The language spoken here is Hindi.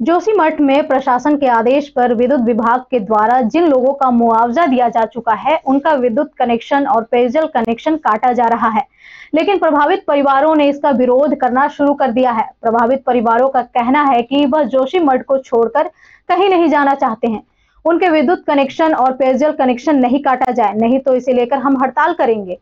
जोशीमठ में प्रशासन के आदेश पर विद्युत विभाग के द्वारा जिन लोगों का मुआवजा दिया जा चुका है, उनका विद्युत कनेक्शन और पेयजल कनेक्शन काटा जा रहा है। लेकिन प्रभावित परिवारों ने इसका विरोध करना शुरू कर दिया है। प्रभावित परिवारों का कहना है कि वह जोशीमठ को छोड़कर कहीं नहीं जाना चाहते हैं। उनके विद्युत कनेक्शन और पेयजल कनेक्शन नहीं काटा जाए, नहीं तो इसे लेकर हम हड़ताल करेंगे।